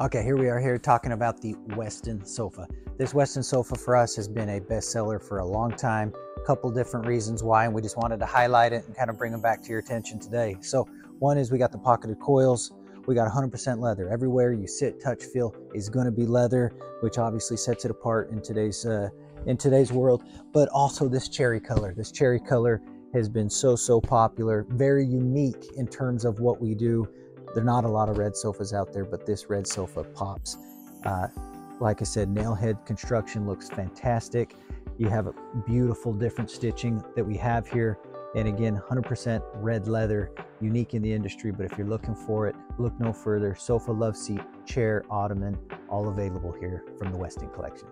Okay, here we are here talking about the Weston sofa. This Weston sofa for us has been a bestseller for a long time. A couple different reasons why, and we just wanted to highlight it and kind of bring them back to your attention today. So one is we got the pocketed coils. We got 100% leather. Everywhere you sit, touch, feel is going to be leather, which obviously sets it apart in today's uh, in today's world. But also this cherry color. This cherry color has been so so popular. Very unique in terms of what we do. There are not a lot of red sofas out there, but this red sofa pops. Uh, like I said, nail head construction looks fantastic. You have a beautiful different stitching that we have here. And again, 100% red leather, unique in the industry. But if you're looking for it, look no further. Sofa, love seat, chair, ottoman, all available here from the Weston Collection.